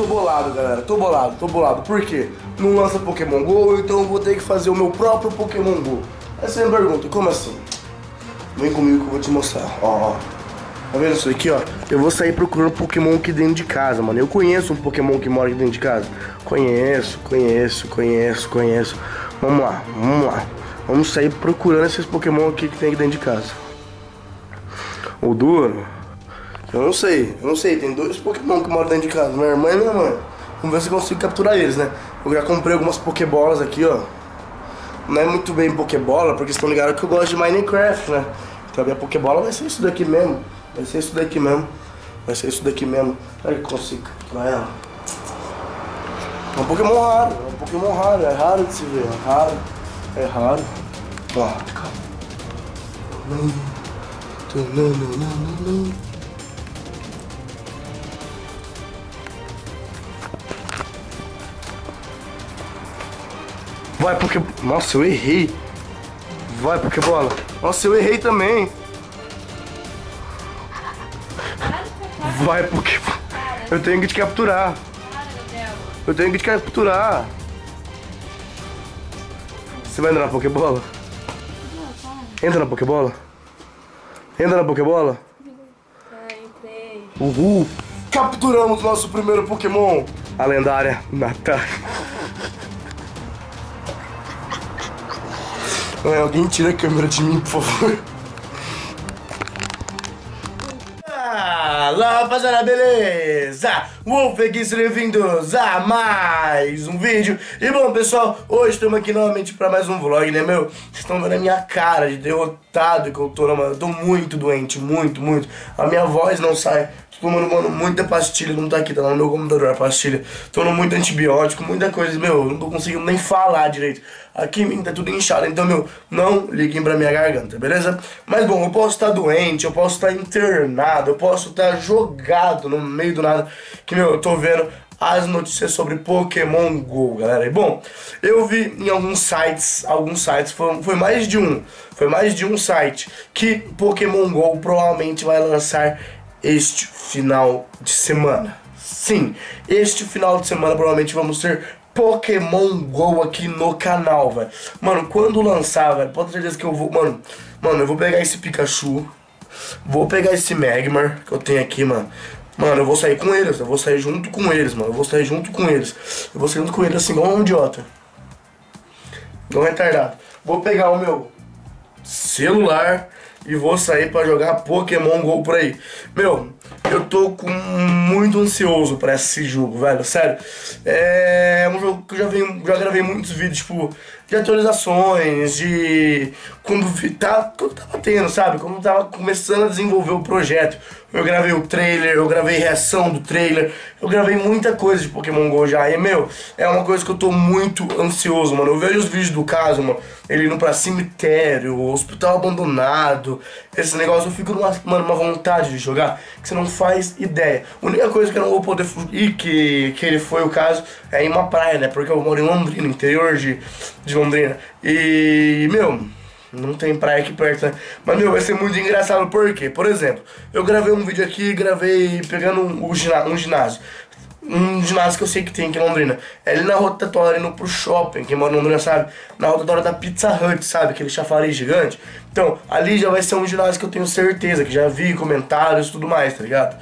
tô bolado, galera. Tô bolado, tô bolado. Por quê? Não lança Pokémon GO, então eu vou ter que fazer o meu próprio Pokémon GO. Aí você me pergunta, como assim? Vem comigo que eu vou te mostrar. Ó, ó. Tá vendo isso aqui, ó? Eu vou sair procurando Pokémon aqui dentro de casa, mano. Eu conheço um Pokémon que mora aqui dentro de casa. Conheço, conheço, conheço, conheço. Vamos lá, vamos lá. Vamos sair procurando esses Pokémon aqui que tem aqui dentro de casa. O duro. Eu não sei, eu não sei. Tem dois Pokémon que moram dentro de casa, minha irmã e minha mãe. Vamos ver se eu consigo capturar eles, né? Eu já comprei algumas Pokébolas aqui, ó. Não é muito bem Pokébola, porque estão ligados que eu gosto de Minecraft, né? Então a minha Pokébola vai ser isso daqui mesmo. Vai ser isso daqui mesmo. Vai ser isso daqui mesmo. Será que eu consigo capturar ela? É um Pokémon raro, é um Pokémon raro, é raro de se ver, é raro. É raro. Ó, calma. Vai, porque. Nossa, eu errei. Vai, porque bola. Nossa, eu errei também. Vai, porque. Eu tenho que te capturar. Eu tenho que te capturar. Você vai entrar na Pokébola? Entra na Pokébola. Entra na Pokébola. Uhul. Capturamos nosso primeiro Pokémon. A lendária Natália. Alguém tira a câmera de mim, por favor. Olá, rapaziada, beleza? Wolf aqui, sejam bem-vindos a mais um vídeo. E bom, pessoal, hoje estamos aqui novamente para mais um vlog, né, meu? Vocês estão vendo a minha cara de derrotado que eu tô, né, mano? Eu tô muito doente, muito, muito. A minha voz não sai. Tomando, mano, muita pastilha, não tá aqui, tá no meu computador a pastilha. Tomando muito antibiótico, muita coisa, meu, eu não tô conseguindo nem falar direito. Aqui em mim tá tudo inchado, então, meu, não liguem pra minha garganta, beleza? Mas bom, eu posso estar doente, eu posso estar internado, eu posso estar jogado no meio do nada, que, meu, eu tô vendo as notícias sobre Pokémon GO, galera. E bom, eu vi em alguns sites, alguns sites, foi, foi mais de um, foi mais de um site, que Pokémon GO provavelmente vai lançar este final de semana. Sim, este final de semana provavelmente vamos ter Pokémon GO aqui no canal, velho. Mano, quando lançar, velho, pode ter certeza que eu vou. Mano, mano, eu vou pegar esse Pikachu. Vou pegar esse Magmar que eu tenho aqui, mano. Mano, eu vou sair com eles, eu vou sair junto com eles, mano. Eu vou sair junto com eles. Eu vou sair junto com eles assim, igual um idiota. Igual um retardado. Vou pegar o meu celular e vou sair pra jogar Pokémon GO por aí. Meu, eu tô com muito ansioso pra esse jogo, velho, sério. É um jogo que eu já, venho, já gravei muitos vídeos, tipo, de atualizações, de quando tá, quando tava tendo, sabe? Quando tava começando a desenvolver o projeto. Eu gravei o trailer, eu gravei reação do trailer, eu gravei muita coisa de Pokémon GO já. E, meu, é uma coisa que eu tô muito ansioso, mano. Eu vejo os vídeos do caso, mano, ele indo pra cemitério, hospital abandonado, esse negócio, eu fico numa, mano, uma vontade de jogar que você não faz ideia. A única coisa que eu não vou poder ir, que, que ele foi o caso, é em uma praia, né? Porque eu moro em Londrina, interior de, de Londrina. E, meu, não tem praia aqui perto, né? Mas, meu, vai ser muito engraçado, por quê? Por exemplo, eu gravei um vídeo aqui, gravei pegando um, um ginásio. Um ginásio que eu sei que tem aqui em Londrina. É ali na rotatória, indo pro shopping. Quem mora em Londrina sabe. Na rotatória da Pizza Hut, sabe? Aquele chafariz gigante. Então, ali já vai ser um ginásio que eu tenho certeza, que já vi comentários e tudo mais, tá ligado?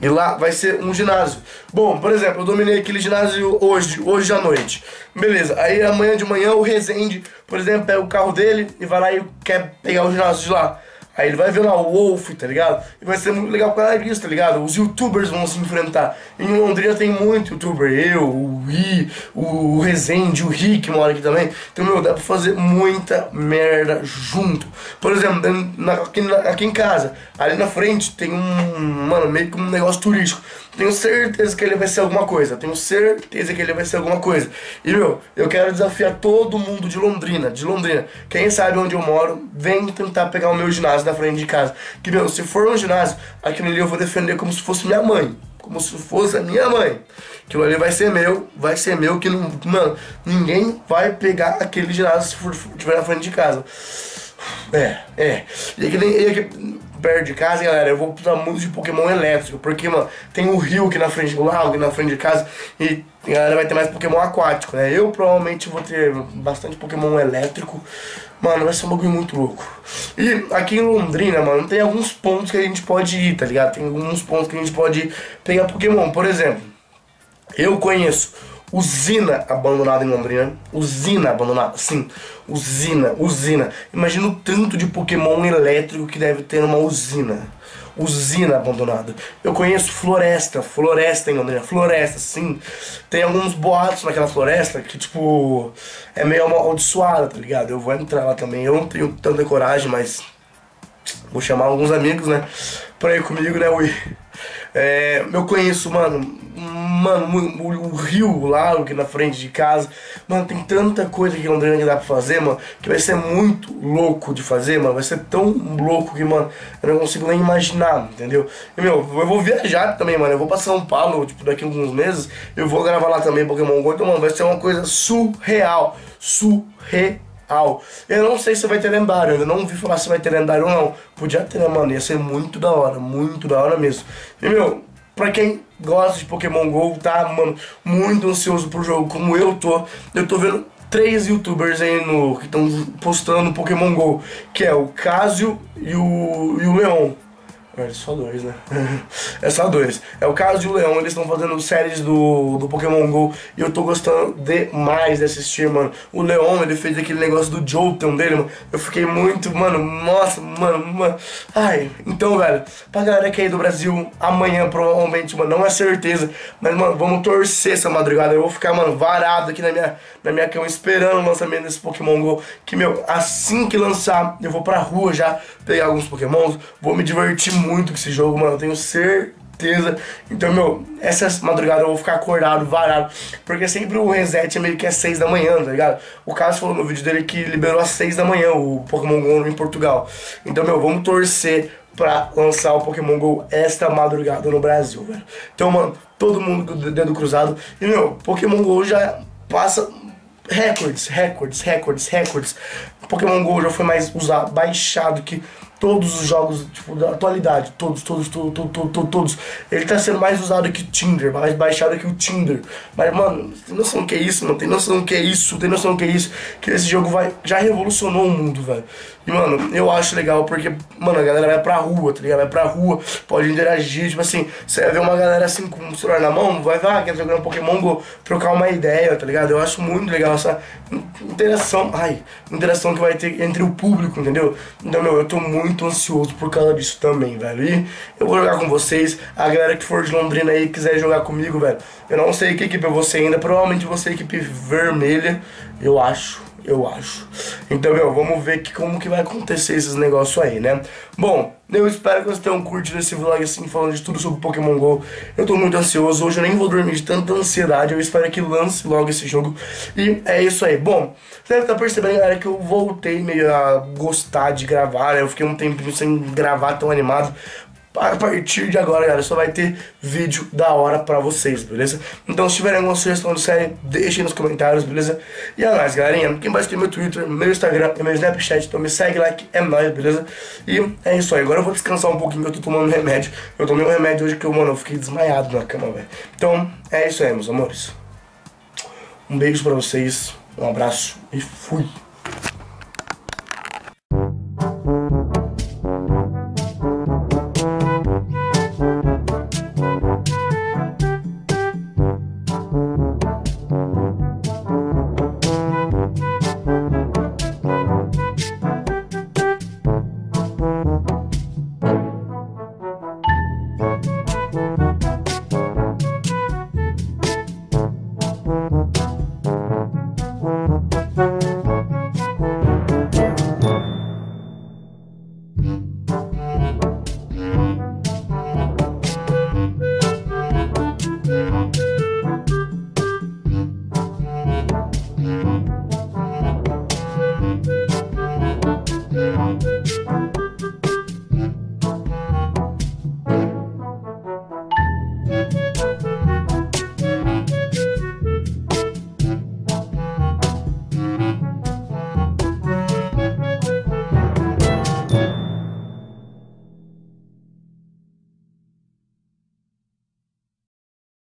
E lá vai ser um ginásio. Bom, por exemplo, eu dominei aquele ginásio hoje, hoje à noite. Beleza, aí amanhã de manhã o Resende, por exemplo, pega o carro dele e vai lá e quer pegar o ginásio de lá. Aí ele vai ver lá o Wolf, tá ligado? E vai ser muito legal por causa disso, tá ligado? Os youtubers vão se enfrentar. Em Londrina tem muito youtuber, eu, o I, o Rezende, o Rick mora aqui também. Então, meu, dá pra fazer muita merda junto. Por exemplo, na, aqui, na, aqui em casa, ali na frente tem um, mano, meio que um negócio turístico. Tenho certeza que ele vai ser alguma coisa. Tenho certeza que ele vai ser alguma coisa. E, meu, eu quero desafiar todo mundo de Londrina, de Londrina. Quem sabe onde eu moro, vem tentar pegar o meu ginásio na frente de casa. Que, meu, se for um ginásio, aquilo ali eu vou defender como se fosse minha mãe. Como se fosse a minha mãe. Aquilo ali vai ser meu, vai ser meu, que não. Mano, ninguém vai pegar aquele ginásio se for, estiver na frente de casa. É, é. E aqui, e aqui, perto de casa, galera, eu vou precisar muito de Pokémon elétrico, porque, mano, tem o rio aqui na frente, o lago aqui na frente de casa, e a galera vai ter mais Pokémon aquático, né? Eu provavelmente vou ter bastante Pokémon elétrico, mano, vai ser um bagulho muito louco. E aqui em Londrina, mano, tem alguns pontos que a gente pode ir, tá ligado? Tem alguns pontos que a gente pode pegar Pokémon, por exemplo, eu conheço usina abandonada em Londrina. Usina abandonada, sim. Usina, usina. Imagina o tanto de Pokémon elétrico que deve ter numa usina. Usina abandonada. Eu conheço floresta, floresta em Londrina, floresta, sim. Tem alguns boatos naquela floresta que, tipo, é meio amaldiçoada, tá ligado? Eu vou entrar lá também. Eu não tenho tanta coragem, mas vou chamar alguns amigos, né? Pra ir comigo, né, Ui? É, eu conheço, mano, mano, o, o rio, o aqui na frente de casa. Mano, tem tanta coisa aqui em Londrina que dá pra fazer, mano, que vai ser muito louco de fazer, mano. Vai ser tão louco que, mano, eu não consigo nem imaginar, entendeu? E, meu, eu vou viajar também, mano. Eu vou pra São Paulo, tipo, daqui a alguns meses. Eu vou gravar lá também Pokémon GO. Então, mano, vai ser uma coisa surreal. Surreal. Eu não sei se vai ter lendário, eu não vi falar se vai ter lendário ou não. Podia ter, né, mano? Ia ser muito da hora, muito da hora mesmo. E, meu, pra quem gosta de Pokémon GO, tá, mano, muito ansioso pro jogo, como eu tô. Eu tô vendo três youtubers aí no, que estão postando Pokémon GO, que é o Casio e o, e o Leon. Só dois, né? é só dois. É o caso de o Leão, eles estão fazendo séries do, do Pokémon GO e eu tô gostando demais de assistir, mano. O Leão, ele fez aquele negócio do Jolteon dele, mano. Eu fiquei muito, mano, nossa, mano, mano. Ai, então, velho, pra galera que é aí do Brasil, amanhã provavelmente, mano, não é certeza, mas, mano, vamos torcer essa madrugada. Eu vou ficar, mano, varado aqui na minha, na minha cama esperando o lançamento desse Pokémon GO. Que, meu, assim que lançar, eu vou pra rua já pegar alguns Pokémons, vou me divertir muito muito com esse jogo, mano. Eu tenho certeza. Então, meu, essa madrugada eu vou ficar acordado, varado. Porque sempre o reset é meio que às 6 da manhã, tá ligado? O Cássio falou no vídeo dele que liberou às 6 da manhã o Pokémon GO em Portugal. Então, meu, vamos torcer pra lançar o Pokémon GO esta madrugada no Brasil, velho. Então, mano, todo mundo do dedo cruzado. E, meu, Pokémon GO já passa recordes, recordes, recordes, recordes. Pokémon GO já foi mais usado, baixado que todos os jogos tipo, da atualidade, todos, todos, todos, todos, todos, todos. Ele tá sendo mais usado que o Tinder, mais baixado que o Tinder. Mas, mano, tem noção que é isso, mano? Tem noção que é isso, tem noção que é isso. Que esse jogo vai, já revolucionou o mundo, velho. E, mano, eu acho legal porque, mano, a galera vai pra rua, tá ligado? Vai pra rua, pode interagir, tipo assim, você vai ver uma galera assim com o celular na mão, vai, vai, quer jogar um Pokémon Go, trocar uma ideia, tá ligado? Eu acho muito legal essa interação, ai, interação que vai ter entre o público, entendeu? Então, meu, eu tô muito ansioso por causa disso também, velho. E eu vou jogar com vocês, a galera que for de Londrina aí quiser jogar comigo, velho. Eu não sei que equipe eu vou ser ainda, provavelmente você equipe vermelha, eu acho eu acho. Então, meu, vamos ver que, como que vai acontecer esses negócios aí, né? Bom, eu espero que vocês tenham curtido esse vlog assim, falando de tudo sobre Pokémon GO. Eu tô muito ansioso, hoje eu nem vou dormir de tanta ansiedade, eu espero que lance logo esse jogo. E é isso aí. Bom, você deve estar percebendo, galera, que eu voltei meio a gostar de gravar, né? Eu fiquei um tempinho sem gravar tão animado, a partir de agora, galera, só vai ter vídeo da hora pra vocês, beleza? Então, se tiverem alguma sugestão de série, deixem nos comentários, beleza? E é nóis, galerinha. Quem mais tem meu Twitter, meu Instagram e meu Snapchat, então me segue lá que é nóis, beleza? E é isso aí. Agora eu vou descansar um pouquinho eu tô tomando remédio. Eu tomei um remédio hoje que eu, mano, eu fiquei desmaiado na cama, velho. Então, é isso aí, meus amores. Um beijo pra vocês, um abraço e fui!